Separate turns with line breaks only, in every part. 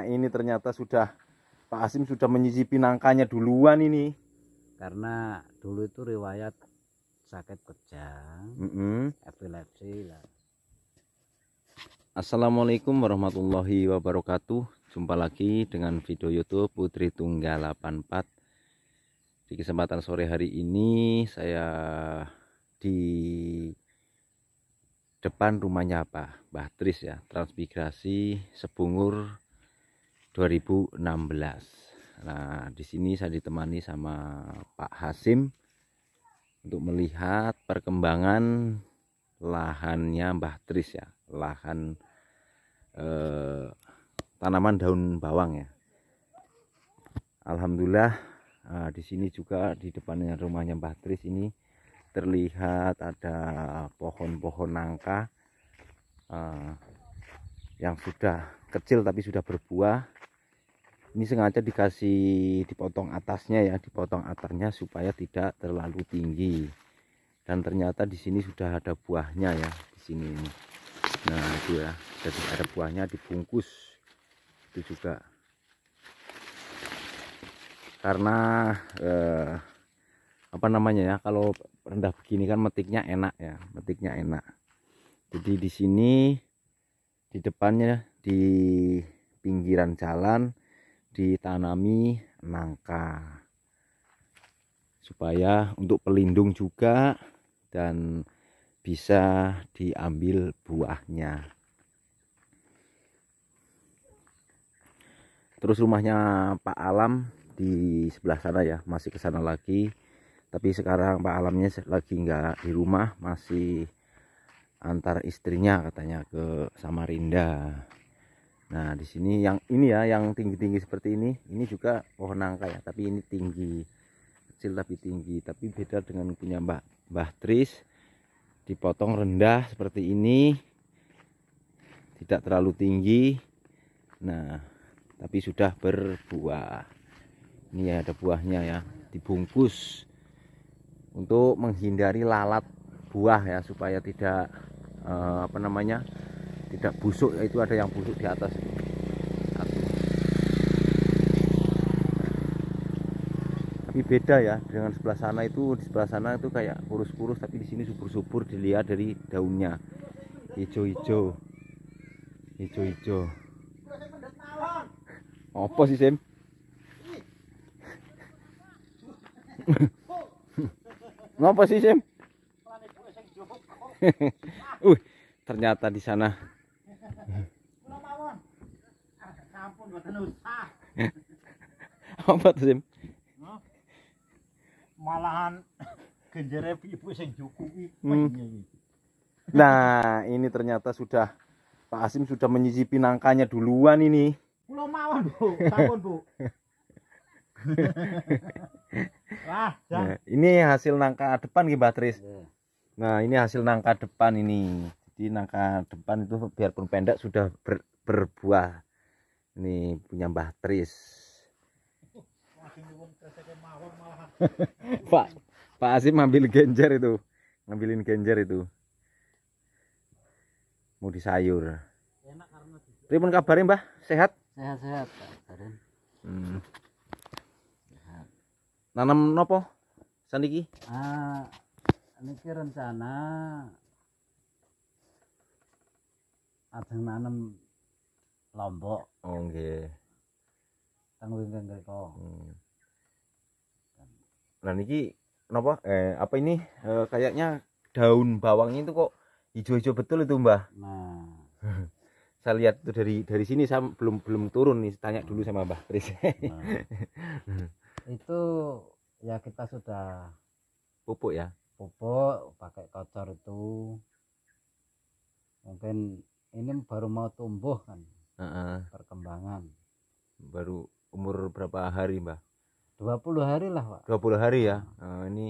Nah, ini ternyata sudah Pak Asim sudah menyicipi nangkanya duluan ini.
karena dulu itu riwayat sakit kejang
Mm-mm.
epilepsi lah
Assalamualaikum warahmatullahi wabarakatuh. Jumpa lagi dengan video YouTube Putri Tunggal 84. Di kesempatan sore hari ini saya di depan rumahnya apa? Mbah Tris ya, Transmigrasi Sebungur 2016. Nah, di sini saya ditemani sama Pak Hasim untuk melihat perkembangan lahannya Mbah Tris ya, lahan eh, tanaman daun bawang ya. Alhamdulillah eh, di sini juga di depannya rumahnya Mbah Tris ini terlihat ada pohon-pohon nangka eh, yang sudah kecil tapi sudah berbuah. Ini sengaja dikasih dipotong atasnya ya, dipotong akarnya supaya tidak terlalu tinggi. Dan ternyata di sini sudah ada buahnya ya di sini ini. nah itu ya. Jadi ada buahnya dibungkus. Itu juga. Karena eh, apa namanya ya kalau rendah begini kan metiknya enak ya metiknya enak. Jadi di sini di depannya di pinggiran jalan ditanami nangka supaya untuk pelindung juga dan bisa diambil buahnya. Terus rumahnya Pak Alam di sebelah sana ya, masih ke sana lagi. Tapi sekarang Pak Alamnya lagi nggak di rumah, masih antar istrinya katanya ke Samarinda. Nah, di sini yang ini ya, yang tinggi-tinggi seperti ini, ini juga pohon nangka ya, tapi ini tinggi kecil tapi tinggi tapi beda dengan punya Mbak Mbah Tris. Dipotong rendah seperti ini tidak terlalu tinggi. Nah tapi sudah berbuah. Ini ya ada buahnya ya dibungkus untuk menghindari lalat buah ya supaya tidak eh, apa namanya tidak busuk itu ada yang busuk di atas. Tapi beda ya dengan sebelah sana itu di sebelah sana itu kayak kurus-kurus tapi di sini subur-subur dilihat dari daunnya. Hijau-hijau. Hijau-hijau. Apa sih Sim? ngapa sih Sim? uh, ternyata di sana apa tuh Sim?
malahan genjere ibu sing cukupi
Hmm. Nah, ini ternyata sudah Pak Asim sudah menyicipi nangkanya duluan ini.
Kula mawon, Bu. Sampun, Bu. Wah, jan.
Nah, ini hasil nangka depan nih Mbak Tris.
Ya.
Nah, ini hasil nangka depan ini. Jadi nangka depan itu biarpun pendek sudah ber- berbuah. Ini punya Mbah Tris. Pak Pak Asim ngambil genjer itu. Ngambilin genjer itu. Mau disayur.
enak karena
Pripun kabarnya Mbah? Sehat?
sehat-sehat
Hmm. Nanam nopo? Saniki?
ah niki rencana ada nanam lombok
Oh nggih.
teng wingking mriko
Hmm. Nah niki napa? Eh apa ini? Eh, kayaknya daun bawangnya itu kok hijau-hijau betul itu Mbah.
nah
Saya lihat itu dari dari sini saya belum belum turun nih. Tanya dulu sama Mbah Tris.
Nah, itu ya kita sudah
Pupuk ya.
pupuk pakai kocor itu mungkin ini baru mau tumbuh kan
Heeh.
perkembangan
baru umur berapa hari Mbah?
20 hari lah pak
20 hari ya. Eh, ini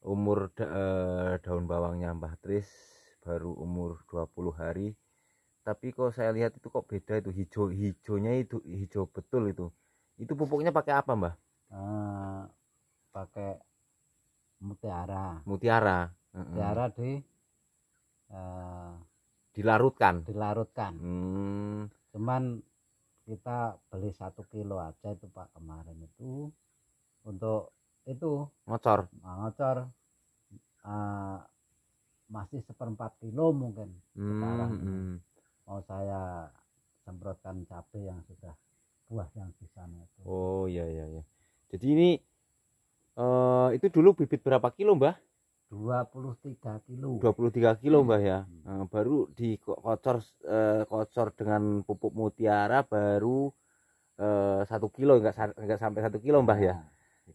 umur da- eh, daun bawangnya Mbah Tris baru umur 20 hari. Tapi kok saya lihat itu kok beda itu hijau hijaunya itu hijau betul itu. Itu pupuknya pakai apa Mbah?
Eh, pakai mutiara
Mutiara. Heeh.
mutiara di eh,
Dilarutkan.
dilarutkan
Hmm.
Cuman kita beli satu kilo aja itu pak kemarin itu untuk itu.
Ngocor?
Nah, ngocor. Eh, masih seperempat kilo mungkin Sekarang
hmm, hmm.
mau saya semprotkan cabai yang sudah buah yang di sana itu.
Oh iya iya iya. Jadi ini eh itu dulu bibit berapa kilo mbah
23 kilo.
23 kilo mbah ya?
Hmm.
Nah, baru dikocor eh, kocor dengan pupuk mutiara baru eh, satu kilo enggak enggak sampai satu kilo mbah ya?
Nah,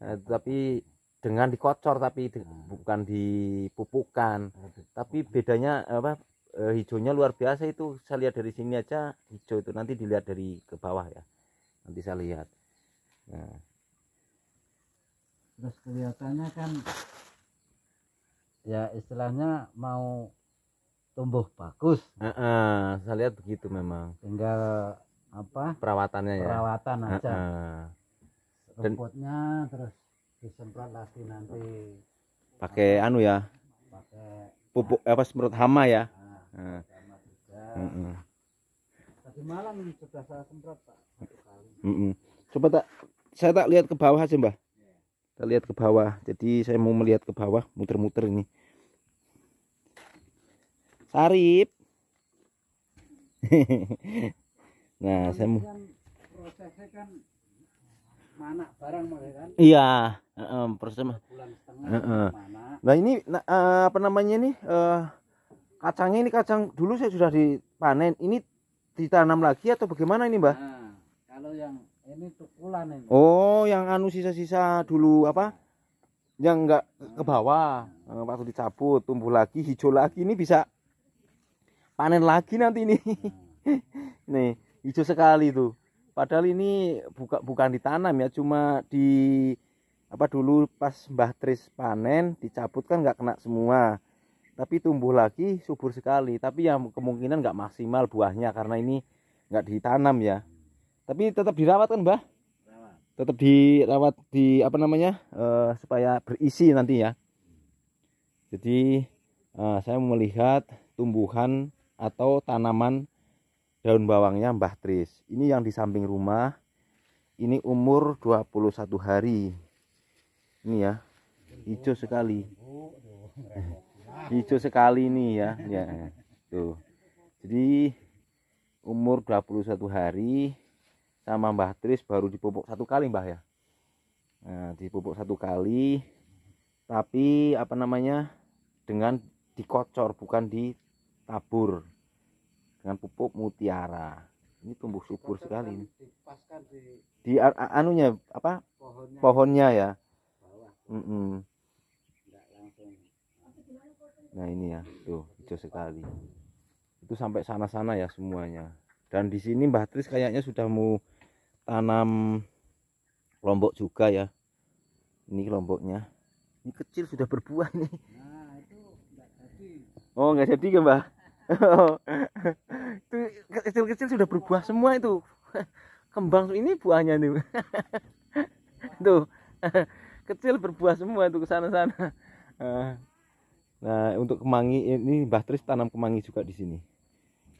Eh, tapi dengan dikocor tapi di-
Hmm.
bukan dipupukkan.
Itu.
tapi bedanya apa? Eh, hijaunya luar biasa itu saya lihat dari sini aja hijau itu nanti dilihat dari ke bawah ya? Nanti saya lihat. Nah.
Terus kelihatannya kan ya istilahnya mau tumbuh bagus.
Eh, eh, saya lihat begitu memang.
Tinggal apa?
Perawatannya ya?
Perawatan aja.
Eh. Dan-
rumputnya terus disemprot lagi nanti.
Pakai anu ya?
Pakai
pupuk apa semprot hama ya?
Nah,
Eh,
sama juga.
Eh, eh.
tadi malam sudah saya semprot pak satu kali.
Mm-mm. Coba tak saya tak lihat ke bawah aja mbah. Kita lihat ke bawah. Jadi saya mau melihat ke bawah, muter-muter ini. Sarip. nah, saya mau.
kan prosesnya kan mana barang mulai kan
Iya, heeh, proses mah.
bulan setengah
Heeh.
mana
Nah ini nah, eh, apa namanya ini? eh, kacangnya ini kacang dulu saya sudah dipanen. Ini ditanam lagi atau bagaimana ini mbah?
nah kalau yang ini tukulan ini
Oh, yang anu sisa-sisa dulu apa? Yang enggak ke bawah. Eh, Waktu dicabut, tumbuh lagi, hijau lagi. Ini bisa panen lagi nanti ini. Nih, hijau sekali tuh. Padahal ini buka, bukan ditanam ya, cuma di apa dulu pas Mbah Tris panen dicabut kan nggak kena semua. Tapi tumbuh lagi subur sekali. Tapi yang kemungkinan nggak maksimal buahnya karena ini nggak ditanam ya. Tapi tetap dirawat kan, Mbah?
Rawat.
tetap dirawat di apa namanya eh, supaya berisi nanti ya. Jadi eh, saya melihat tumbuhan atau tanaman daun bawangnya Mbah Tris. Ini yang di samping rumah. Ini umur 21 hari. Ini ya. Hijau sekali. Hijau sekali ini ya. Ya tuh. Jadi umur 21 hari sama Mbah Tris baru dipupuk satu kali Mbah ya? Nah, dipupuk satu kali tapi apa namanya dengan dikocor bukan ditabur. Dengan pupuk mutiara. Ini tumbuh subur sekali ini.
di
anunya apa?
Pohonnya.
Pohonnya ya?
Bawah. Enggak langsung.
Nah ini ya tuh hijau sekali. Itu sampai sana-sana ya semuanya. Dan di sini Mbah Tris kayaknya sudah mau tanam lombok juga ya. Ini kelompoknya ini kecil sudah berbuah nih.
Nah itu enggak jadi.
Oh nggak jadi kan Mbah itu kecil-kecil sudah berbuah semua itu. Kembang ini buahnya nih. Tuh. Kecil berbuah semua tuh ke sana-sana. Nah untuk kemangi ini Mbah Tris tanam kemangi juga di sini.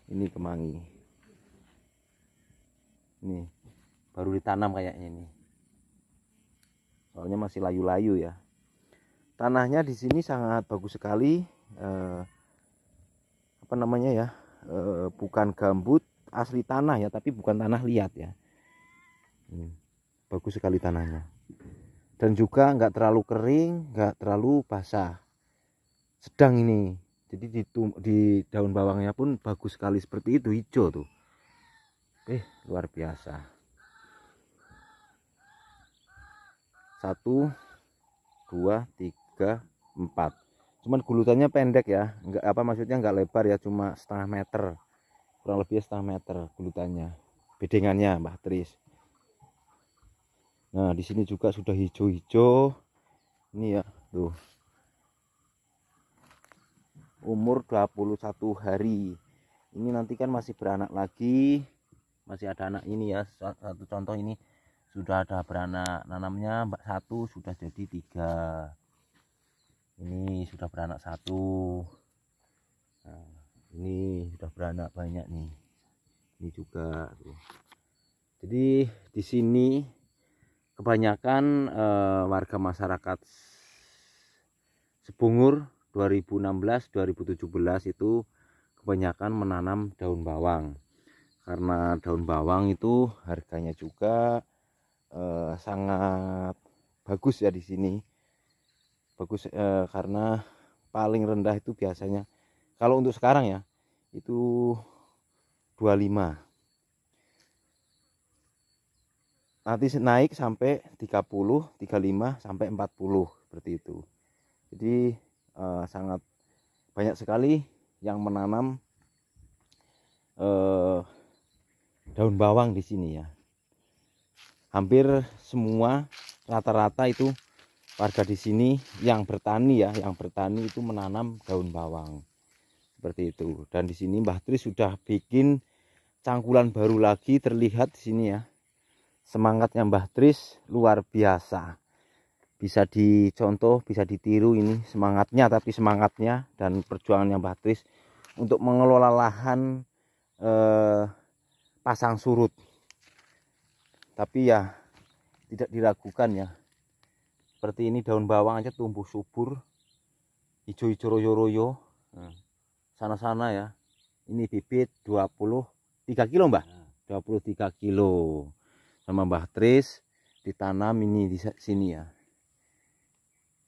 Ini kemangi. Ini baru ditanam kayaknya ini. Soalnya masih layu-layu ya. Tanahnya di sini sangat bagus sekali. Eh, apa namanya ya? Eh, bukan gambut asli tanah ya tapi bukan tanah liat ya. Hmm, bagus sekali tanahnya. Dan juga nggak terlalu kering nggak terlalu basah. Sedang ini. Jadi di, di daun bawangnya pun bagus sekali seperti itu hijau tuh. Eh luar biasa satu dua tiga empat. Cuman gulutannya pendek ya. Nggak apa maksudnya nggak lebar ya cuma setengah meter. Kurang lebih setengah meter gulutannya. Bedengannya Mbah Tris. Nah di sini juga sudah hijau-hijau. Ini ya tuh. Umur 21 hari. Ini nanti kan masih beranak lagi. Masih ada anak ini ya. Sa- satu contoh ini sudah ada beranak nanamnya mbak satu sudah jadi tiga. Ini sudah beranak satu. Nah, ini sudah beranak banyak nih. Ini juga tuh. Jadi di sini kebanyakan eh, warga masyarakat Sebungur 2016 2017 itu kebanyakan menanam daun bawang. Karena daun bawang itu harganya juga eh, sangat bagus ya di sini. Bagus eh, karena paling rendah itu biasanya kalau untuk sekarang ya itu 25 nanti naik sampai 30 35 sampai 40 seperti itu. Jadi eh, sangat banyak sekali yang menanam eh, daun bawang di sini ya hampir semua rata-rata itu warga di sini yang bertani ya yang bertani itu menanam daun bawang. Seperti itu. Dan di sini Mbah Tri sudah bikin cangkulan baru lagi terlihat di sini ya. Semangatnya Mbah Tris luar biasa. Bisa dicontoh bisa ditiru ini semangatnya tapi semangatnya dan perjuangannya Mbah Tris untuk mengelola lahan eh, pasang surut tapi ya tidak diragukan ya. Seperti ini daun bawang aja tumbuh subur hijau-hijau royo-royo Nah, sana-sana ya. Ini bibit 23 kilo mbah. 23 kilo. Sama Mbah Tris ditanam ini di sini ya.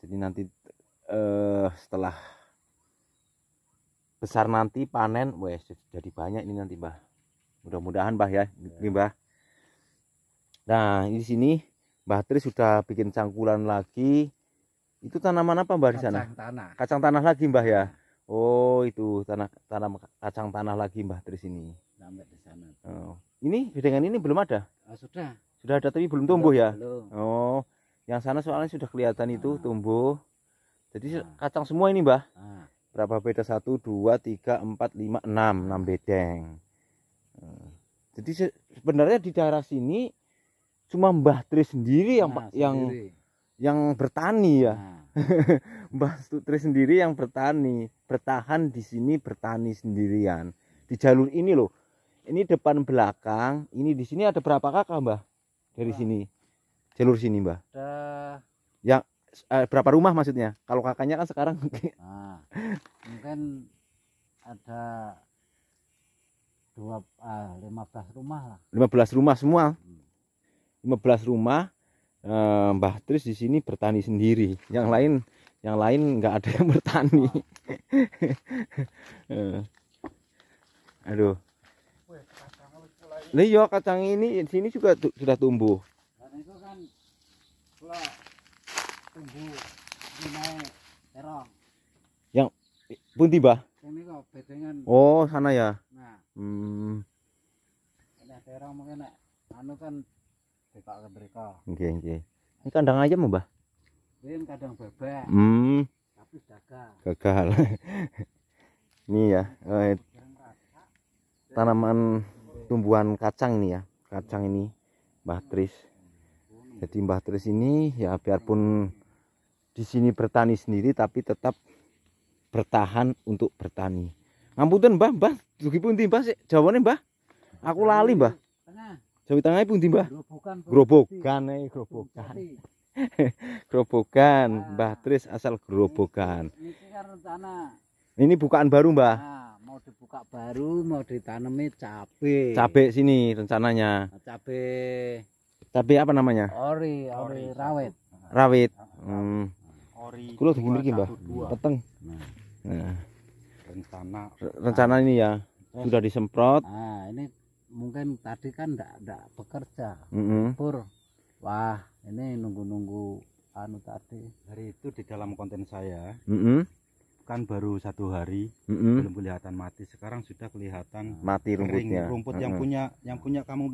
Jadi nanti eh, setelah besar nanti panen, wes jadi banyak ini nanti Mbah. Mudah-mudahan Mbah ya, ini Mbah. Nah, di sini Mbah Tris sudah bikin cangkulan lagi. Itu tanaman apa Mbah di sana?
Kacang tanah.
Kacang tanah lagi Mbah ya. Oh, itu tanah tanam kacang tanah lagi Mbah Tris ini.
Sampai di sana.
Oh. Ini bedengan ini belum ada.
Ah, sudah.
Sudah ada tapi belum tumbuh ya.
Belum.
Oh, yang sana soalnya sudah kelihatan itu
Ah.
tumbuh. Jadi se-
Ah.
kacang semua ini, Mbah.
Ah,
Berapa beda? 1 2 3 4 5 6, 6 bedeng. Eh, Jadi se- sebenarnya di daerah sini cuma Mbah Tri sendiri yang
nah,
yang
sendiri.
yang bertani ya.
Nah,
Mbah Tri sendiri yang bertani, bertahan di sini bertani sendirian. Di jalur ini loh. Ini depan belakang, ini di sini ada berapa kakak, Mbah? Dari
Wah.
sini. Jalur sini, Mbah.
ada
Eh, berapa rumah maksudnya? Kalau kakaknya kan sekarang
nah, mungkin ada dua ah, 15 rumah lah
15 rumah semua.
Hmm.
15 rumah eh, Mbah Tris di sini bertani sendiri. Yang lain yang lain nggak ada yang bertani. Eh. Aduh. Lah iya kacang ini di sini juga sudah tumbuh.
itu kan tumbuh terong ini kok bedengan
Oh, sana ya.
nah
Hmm,
terong mungkin anu kan bekak ke mereka.
Oke, oke. Ini kandang ayam, Mbah?
ini kadang bebek.
Hmm,
tapi dagang.
Gagal. ini ya, eh, tanaman tumbuhan kacang ini ya. Kacang ini Mbah Tris. Jadi Mbah Tris ini ya biarpun di sini bertani sendiri tapi tetap bertahan untuk bertani. Ngapunten Mbah? Mbah dugi pundi Mbah sik? Jawane Mbah? Aku lali Mbah Jawa Tengah pundi Mbah
gerobokan
grobogan eh grobogan grobogan. Mbah Tris asal grobogan.
Ini kan rencana.
Ini bukaan baru Mbah?
Nah, mau dibuka baru mau ditanami cabe.
Cabe sini rencananya.
Nah, cabe.
Cabe apa namanya?
Ori ori
Ori,
rawit.
rawit. Hmm.
Ori
Kulo begini iki, Mbah.
212.
peteng.
Nah,
nah,
rencana.
Re- rencana ini ya sudah disemprot.
Nah ini mungkin tadi kan ndak ndak bekerja
Mm-mm.
pur wah ini nunggu nunggu anu tadi
hari itu di dalam konten saya
Mm-mm.
kan baru satu hari
Mm-mm.
belum kelihatan mati sekarang sudah kelihatan
mati
kering
rumputnya
rumput yang
Mm-mm.
punya yang punya kamu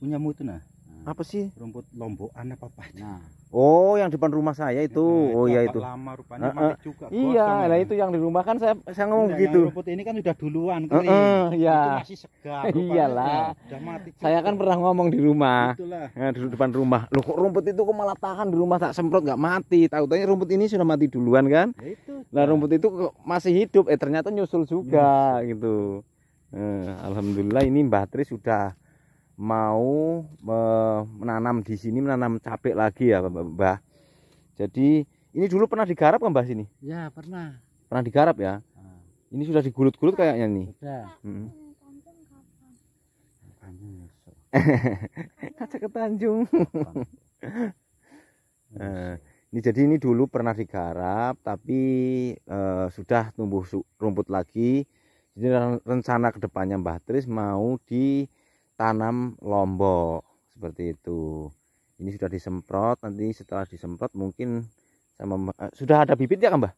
punyamu itu nah
nah,
apa sih?
Rumput lombokan apa apa.
Nah.
Oh yang depan rumah saya itu.
Nah,
oh ya itu.
lama rupanya
Heeh.
mati juga
iya lah
ya.
itu yang di rumah kan saya saya ngomong
Iya,
begitu
rumput ini kan sudah duluan kering
Heeh, iya.
itu masih segar rupanya
Iyalah.
sudah- sudah mati
saya kan pernah ngomong di rumah.
Itulah.
Nah, di depan rumah. Loh kok rumput itu kok malah tahan di rumah tak semprot nggak mati? Tahu tanya rumput ini sudah mati duluan kan?
Ya itu.
Nah rumput itu kok masih hidup, eh ternyata nyusul juga gitu. Eh, Alhamdulillah ini Mbah Tri sudah mau me- menanam di sini menanam cabai lagi ya Mbah. Jadi ini dulu pernah digarap kan Mbah sini?
Ya pernah.
Pernah digarap ya?
Nah,
Ini sudah digulut-gulut kayaknya nih. Mm.
Nyesel.
Kaca ke Tanjung. Eh, ini jadi ini dulu pernah digarap tapi eh, sudah tumbuh rumput lagi. Jadi ren- rencana ke depannya Mbah Tris mau ditanam lombok seperti itu. Ini sudah disemprot nanti setelah disemprot mungkin sama eh, sudah ada bibit ya kan Mbah?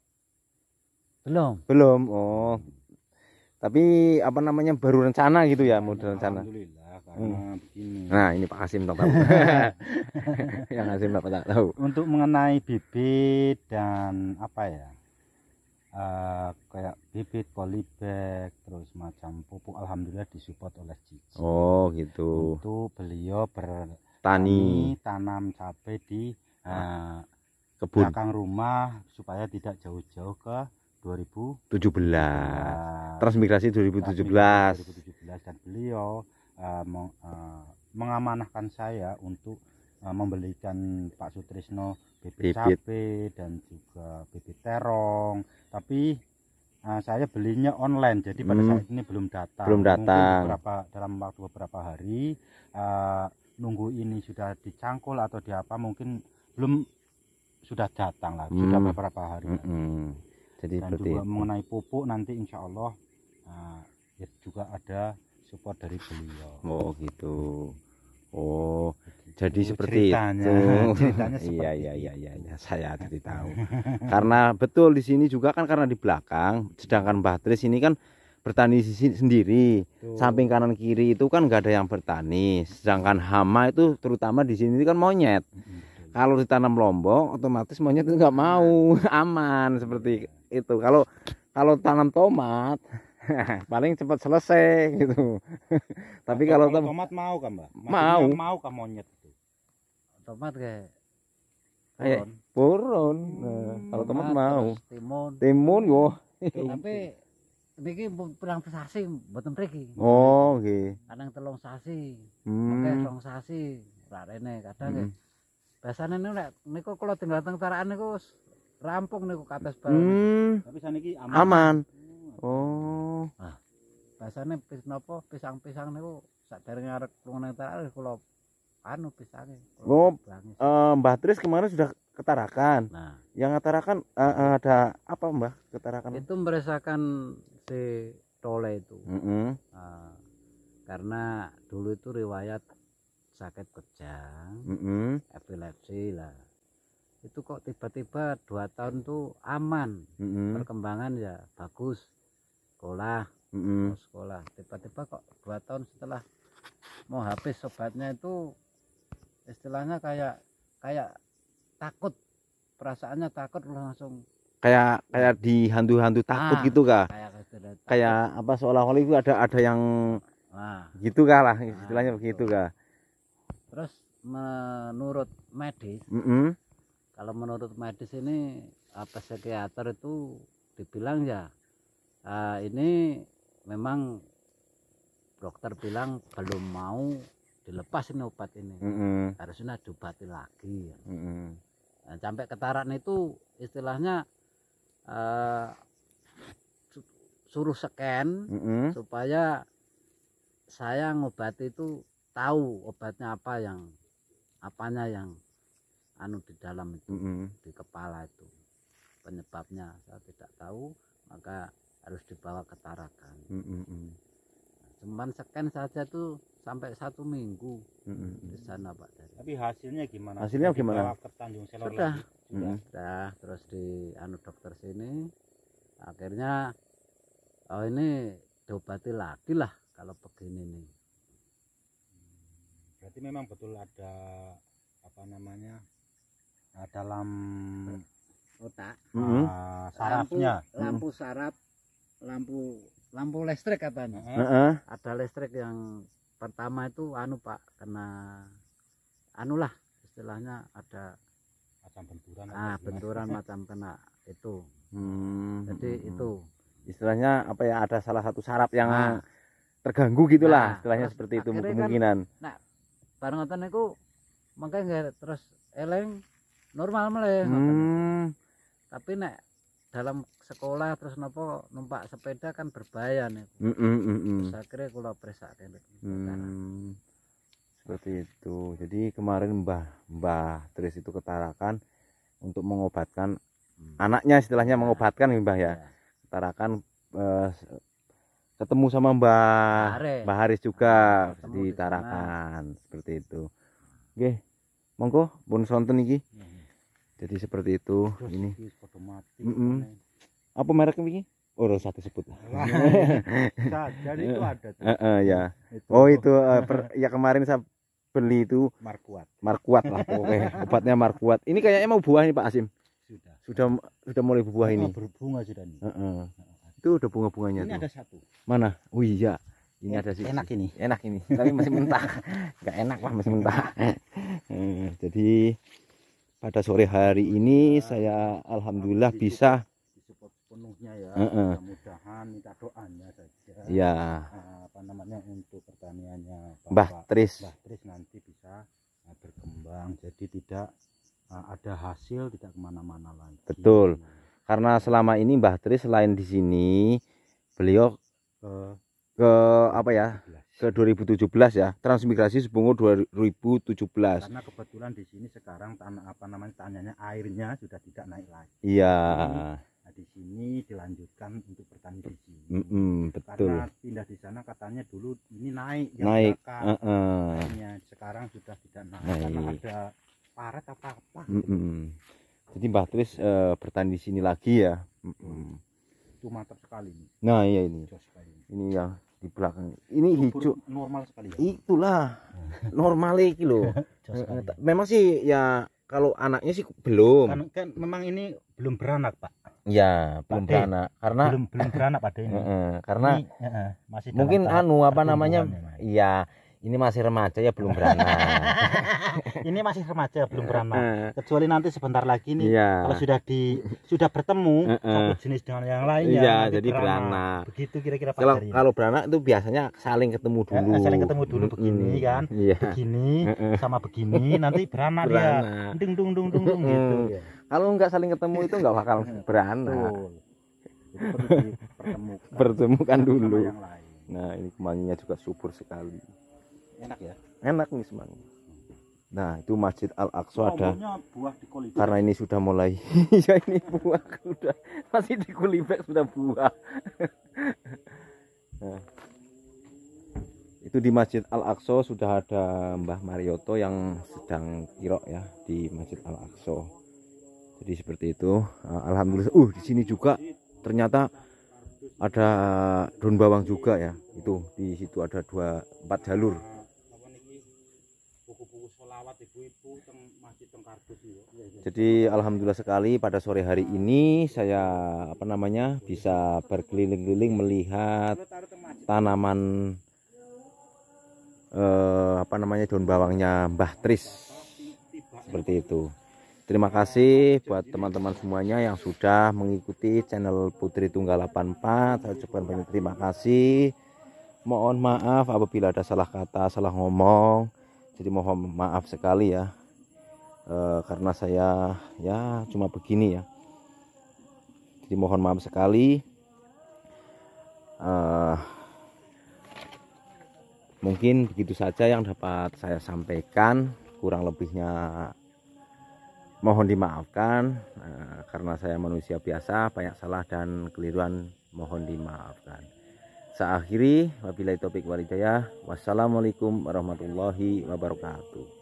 Belum.
Belum. Oh. Tapi apa namanya baru rencana gitu ya, mau rencana.
Begini.
Nah, ini Pak Kasim tak tahu. Yang tak tahu.
Untuk mengenai bibit dan apa ya? Eh, kayak bibit polybag terus macam pupuk alhamdulillah disupport oleh Cici.
Oh, gitu.
Untuk beliau bertani
Tani
tanam cabai di eh,
kebun
belakang rumah supaya tidak jauh-jauh ke 2000
17.
eh,
Transmigrasi 2017.
2017 dan beliau eh, meng- eh, mengamanahkan saya untuk eh, membelikan Pak Sutrisno bibit,
Bibit.
cabai dan juga bibit terong tapi eh, saya belinya online jadi pada
Hmm.
saat ini belum datang
Belum
Mungkin
datang.
beberapa dalam waktu beberapa hari eh, nunggu ini sudah dicangkul atau di apa mungkin belum sudah datang lah sudah
Hmm.
beberapa hari
Mm-mm. Jadi
dan
seperti
juga
itu.
mengenai pupuk nanti insya Allah nah, ya juga ada support dari beliau
Oh, gitu. Oh, Jadi seperti
ceritanya.
itu.
ceritanya seperti
iya, iya, iya,
itu.
iya, iya. Saya jadi tahu. karena betul di sini juga kan karena di belakang, sedangkan Mbah Tris ini kan bertani sendiri.
Tuh.
Samping kanan kiri itu kan nggak ada yang bertani. Sedangkan hama itu terutama di sini kan monyet.
Betul.
Kalau ditanam lombok, otomatis monyet itu nggak mau, aman seperti itu. Kalau kalau tanam tomat, paling cepat selesai gitu. Tapi kalau
tomat mau kan mbak Maksudnya
Mau.
mau kan monyet
Tomat kayak
Kayak
turun.
purun. Nah, kalau tomat mau.
timun.
Timun yo.
Tapi niki pirang sasi mboten mriki.
Oh, nggih.
Kadang telung sasi, oke
Hmm.
rong sasi. Ora rene kadang.
Hmm.
Biasane niku nek niku kula tinggal teng tarakan niku wis rampung niku kates bareng.
Hmm,
tapi saniki aman
aman.
Hmm.
Oh.
Biasane pis napa pisang-pisang niku saderenge arep lunga nang tarakan kula anu pisange. kula
Oh. Eh, Mbah Tris kemarin sudah ketarakan.
Nah,
Yang ketarakan eh, eh, ada apa, Mbah? Ketarakan.
itu meresahkan si Tole itu.
Mm-mm.
Ah, karena dulu itu riwayat sakit kejang,
Mm-mm.
epilepsi lah. Itu kok tiba-tiba dua tahun tuh aman,
Mm-mm.
perkembangan ya bagus, sekolah,
Mm-mm.
mau sekolah. Tiba-tiba kok dua tahun setelah mau habis obatnya itu istilahnya kayak kayak takut, perasaannya takut langsung
Kayak kayak dihantu-hantu takut
Ah.
gitu kah?
kayak takut.
Kayak apa seolah-olah itu ada ada yang
Nah,
gitu kah lah istilahnya
Ah,
begitu kah?
terus menurut medis
Mm-mm.
kalau menurut medis ini apa psikiater itu dibilang ya eh, ini memang dokter bilang belum mau dilepas ini obat ini
Mm-mm.
harusnya diobati lagi
Mm-mm.
Nah, sampai ketaran itu istilahnya su- suruh scan
Mm-mm.
supaya saya ngobati itu tahu obatnya apa yang apanya yang anu di dalam itu
Mm-mm.
di kepala itu penyebabnya saya tidak tahu maka harus dibawa ke Tarakan
Mm-mm.
Cuman scan saja tuh sampai satu minggu di sana Pak Dari.
tapi hasilnya gimana
Hasilnya gimana?
ke Tanjung Selor
Sudah.
lagi? sudah
Mm-mm.
Sudah, terus di anu dokter sini akhirnya oh ini diobati lagi lah kalau begini nih
berarti memang betul ada apa namanya nah, dalam
otak
ah, sarafnya
lampu, lampu saraf lampu lampu listrik katanya
Heeh.
Heeh.
ada listrik yang pertama itu anu pak kena anu lah istilahnya ada
macam benturan
ah
gimana?
benturan macam kena itu
Hmm,
jadi
mm-mm.
itu
istilahnya apa ya ada salah satu saraf yang
Ah.
terganggu gitulah
Nah,
istilahnya
terus
seperti itu
kan
kemungkinan
bareng ngoten niku makanya nggak terus eleng normal malah
hmm,
tapi nek dalam sekolah terus nopo numpak sepeda kan berbahaya nih
mm, mm, mm, mm.
terus akhirnya kalau periksa
Hmm, seperti itu. Jadi kemarin Mbah Mbah Tris itu ketarakan untuk mengobatkan anaknya istilahnya
Ya.
mengobatkan ya, Mbah ya. Ketarakan eh, ketemu sama Mbah
Haris.
Mbah Haris juga
Ketemu
di Tarakan seperti itu. Oke, monggo pun sonten iki. Jadi seperti itu.
Terus
Ini
mati.
Mm-mm. apa mereknya iki? Oh, ora usah disebut.
Saja itu ada tuh.
Eh, eh, ya.
Itu
Oh, itu eh, per- ya kemarin saya beli itu
markuat
markuat lah pokoknya obatnya markuat ini kayaknya mau buah nih Pak Asim
sudah.
sudah sudah mulai berbuah ini
berbunga sudah nih.
Heeh. itu udah bunga-bunganya
Ini
tuh
ada satu.
mana oh iya ini ada sih
Enak ini.
enak ini tapi masih mentah nggak enak lah masih mentah Eh, jadi pada sore hari ini saya alhamdulillah bisa
sepenuhnya ya.
Heeh.
Mudah-mudahan minta doanya saja.
ya
apa namanya untuk pertaniannya
Mbah
Bapak
Tris
Mbah Tris nanti bisa uh, berkembang jadi tidak uh, ada hasil tidak ke mana-mana lagi
Betul. karena selama ini Mbah Tris selain di sini beliau
ke
ke apa ya ke 2017 ya transmigrasi Sebungo 2017
karena kebetulan di sini sekarang tanah apa namanya tanahnya airnya sudah tidak naik lagi
iya
nah, di sini dilanjutkan untuk bertani di sini
Mm-mm, betul
karena pindah di sana katanya dulu ini naik yang
naik
belakang.
Heeh.
Airnya sekarang sudah tidak naik karena
Naik.
ada paret apa apa
Mm-mm. jadi Mbah Tris eh, bertani di sini lagi ya Mm-mm.
itu mantap sekali ini
nah iya ini
ini.
ini yang di belakang. Ini hijau.
normal sekali ya?
Itulah. Normal iki loh
sekali.
Eh, memang sih ya kalau anaknya sih belum.
Kan, kan memang ini belum beranak pak.
Ya belum beranak. Karena
belum belum beranak pada ini.
Heeh, karena
Ini, eh, masih
mungkin anu apa namanya
ya,
iya ini masih remaja ya belum beranak
ini masih remaja belum beranak kecuali nanti sebentar lagi nih
iya
kalau sudah di sudah bertemu
Eh, eh.
satu jenis dengan yang lainnya
iya
nanti
jadi beranak
begitu kira-kira
kalau kalau beranak itu biasanya saling ketemu dulu
eh, saling ketemu dulu begini
Mm-mm.
kan.
iya
begini
Heeh.
sama begini nanti beranak
Beranak.
dung dung dung dung dung gitu
Mm.
ya.
kalau nggak saling ketemu itu nggak bakal beranak pertemukan
sama
dulu
yang lain.
nah ini kemanginya juga subur sekali
Enak ya.
enak nih semangnya nah itu masjid al aqsa ada.
Umumnya buah di
karena ini sudah mulai ya ini buah sudah. Masih di kulibek sudah buah. Nah, itu di masjid al aqsa sudah ada Mbah Marioto yang sedang kirok ya di masjid al aqsa jadi seperti itu. Uh, alhamdulillah. Uh di sini juga ternyata ada daun bawang juga ya. Itu di situ ada dua empat jalur?
Sholawat ibu-ibu teng masjid teng kardus. Iya, iya.
Jadi alhamdulillah sekali pada sore hari ini saya apa namanya bisa berkeliling-keliling melihat tanaman eh, apa namanya daun bawangnya Mbah Tris seperti itu. Terima kasih buat teman-teman semuanya yang sudah mengikuti channel Putri Tunggal 84. Saya ucapkan banyak terima kasih. Mohon maaf apabila ada salah kata, salah ngomong. Jadi mohon maaf sekali ya. Eh, karena saya ya cuma begini ya. Jadi mohon maaf sekali. Eh, mungkin begitu saja yang dapat saya sampaikan. Kurang lebihnya mohon dimaafkan eh, karena saya manusia biasa banyak salah dan keliruan mohon dimaafkan saya akhiri wabillahi taufiq walhidayah wassalamualaikum warahmatullahi wabarakatuh